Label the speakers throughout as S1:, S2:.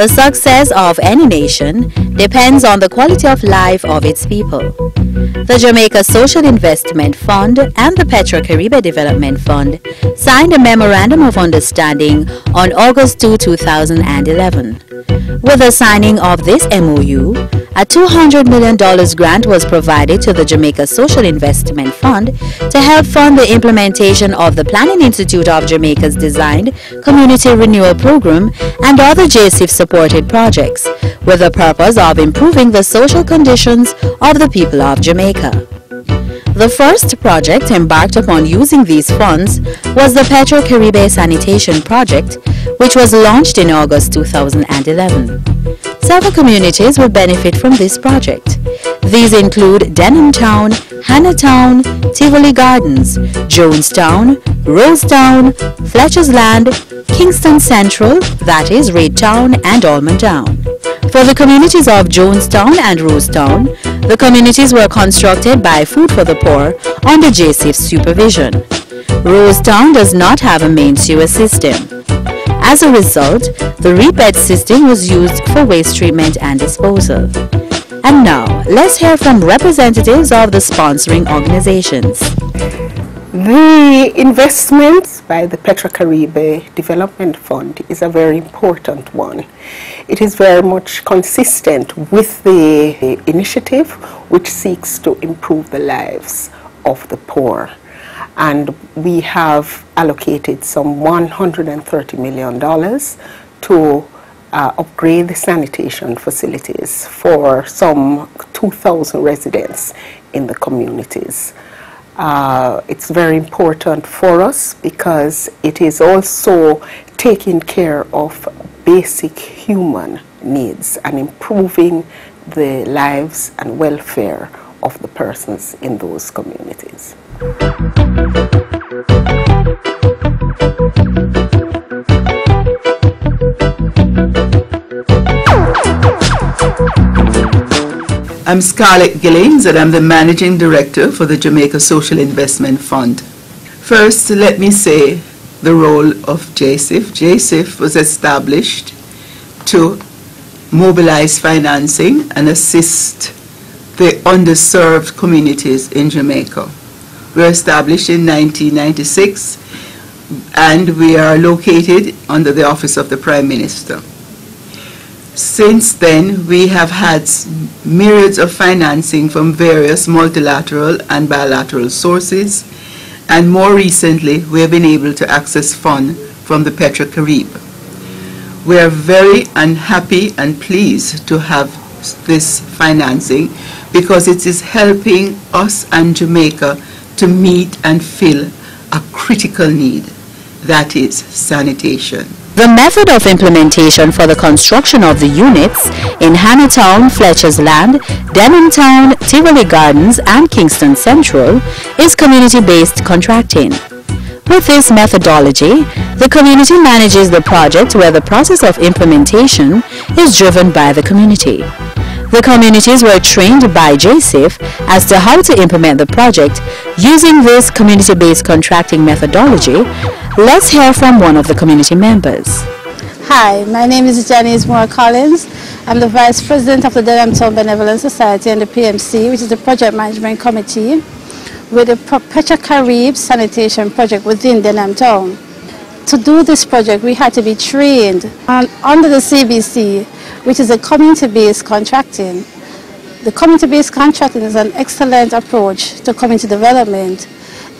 S1: The success of any nation depends on the quality of life of its people. The Jamaica Social Investment Fund and the PetroCaribe Development Fund signed a Memorandum of Understanding on August 2, 2011. With the signing of this MOU, a $200 million grant was provided to the Jamaica Social Investment Fund to help fund the implementation of the Planning Institute of Jamaica's designed Community Renewal Program and other JSIF supported projects, with the purpose of improving the social conditions of the people of Jamaica. The first project embarked upon using these funds was the PetroCaribe Sanitation Project, which was launched in August 2011. Several communities will benefit from this project. These include Denham Town, Hannahtown, Tivoli Gardens, Jonestown, Rosetown, Fletcher's Land, Kingston Central, that is Red Town, and Allman Town. For the communities of Jonestown and Rosetown, the communities were constructed by Food for the Poor under JSIF supervision. Rosetown does not have a main sewer system. As a result, the rebed system was used for waste treatment and disposal. And now, let's hear from representatives of the sponsoring organizations.
S2: The investments by the PetroCaribe Development Fund is a very important one. It is very much consistent with the initiative which seeks to improve the lives of the poor. And we have allocated some $130 million to uh, upgrade the sanitation facilities for some 2,000 residents in the communities. Uh, it's very important for us because it is also taking care of basic human needs and improving the lives and welfare of the persons in those communities.
S3: I'm Scarlette Gillings and I'm the Managing Director for the Jamaica Social Investment Fund. First, let me say the role of JSIF. JSIF was established to mobilize financing and assist the underserved communities in Jamaica. We were established in 1996 and we are located under the Office of the Prime Minister. Since then, we have had myriads of financing from various multilateral and bilateral sources, and more recently, we have been able to access funds from the PetroCaribe. We are very unhappy and pleased to have this financing because it is helping us and Jamaica to meet and fill a critical need, that is sanitation.
S1: The method of implementation for the construction of the units in Hannahtown, Fletcher's Land, Denham Town, Tivoli Gardens and Kingston Central is community-based contracting. With this methodology, the community manages the project where the process of implementation is driven by the community. The communities were trained by JSIF as to how to implement the project using this community-based contracting methodology Let's hear from one of the community members.
S4: Hi, my name is Janice Moore Collins. I'm the Vice President of the Denham Town Benevolent Society and the PMC, which is the Project Management Committee, with the PetroCaribe Sanitation Project within Denham Town. To do this project, we had to be trained on, under the CBC, which is a community-based contracting. The community-based contracting is an excellent approach to community development.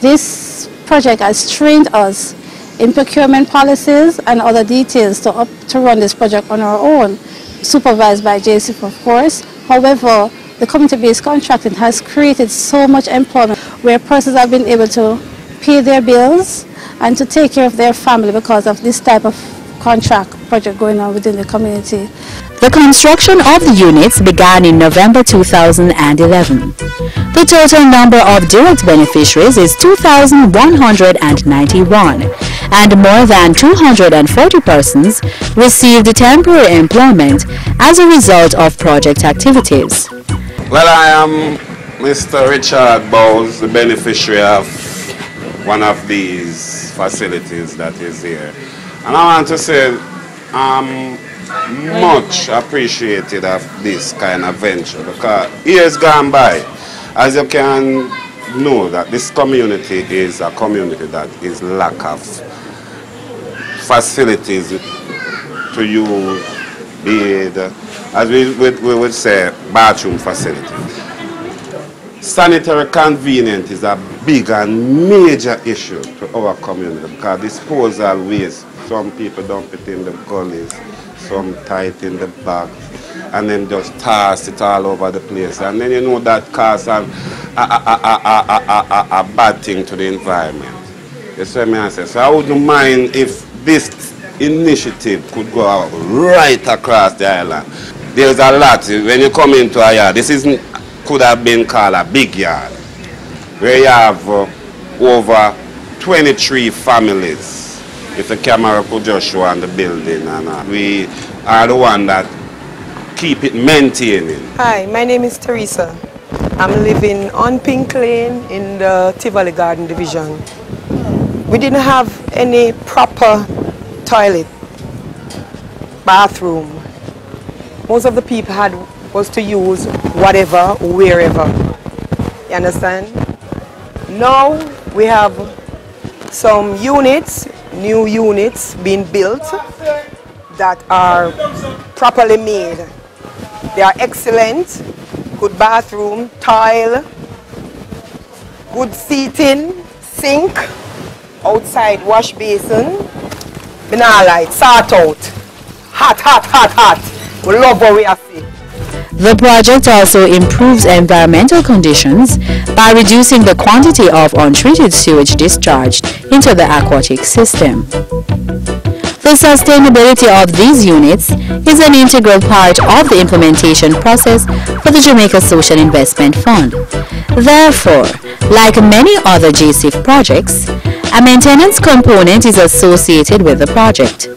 S4: This project has trained us in procurement policies and other details to, up, to run this project on our own, supervised by JSIF of course. However, the community-based contracting has created so much employment where persons have been able to pay their bills and to take care of their family because of this type of contract project going on within the community.
S1: The construction of the units began in November 2011. The total number of direct beneficiaries is 2,191 and more than 240 persons received temporary employment as a result of project activities.
S5: Well, I am Mr. Richard Bowles, the beneficiary of one of these facilities that is here. And I want to say I'm much appreciated of this kind of venture because years gone by, as you can know that this community is a community that is lack of facilities to use, be it, as we, we, we would say, bathroom facilities. Sanitary convenience is a big and major issue to our community because disposal waste, some people dump it in the gullies, some tie it in the bags, and then just toss it all over the place. And then you know that causes a, a, a, a, bad thing to the environment. See me I say? So I wouldn't mind if this initiative could go out right across the island. There's a lot. When you come into a yard, this isn't could have been called a big yard, where you have uh, over 23 families. If the camera could Joshua and the building, and uh, we are the one that keep it maintaining.
S6: Hi, my name is Teresa. I'm living on Pink Lane in the Tivoli Garden Division. We didn't have any proper toilet, bathroom. Most of the people had was to use whatever, wherever. You understand? Now we have some units, new units being built that are properly made. They are excellent, good bathroom, tile, good seating, sink, outside wash basin, banana light, sort out. Hot, hot, hot, hot. We love what we are.
S1: The project also improves environmental conditions by reducing the quantity of untreated sewage discharged into the aquatic system. The sustainability of these units is an integral part of the implementation process for the Jamaica Social Investment Fund. Therefore, like many other JSIF projects, a maintenance component is associated with the project.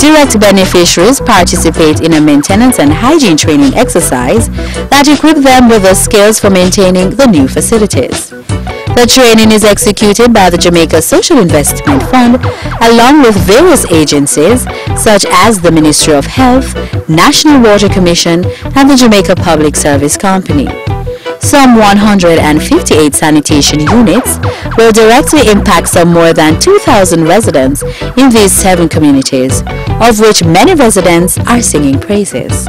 S1: Direct beneficiaries participate in a maintenance and hygiene training exercise that equip them with the skills for maintaining the new facilities. The training is executed by the Jamaica Social Investment Fund along with various agencies such as the Ministry of Health, National Water Commission and the Jamaica Public Service Company. Some 158 sanitation units will directly impact some more than 2,000 residents in these seven communities, of which many residents are singing praises.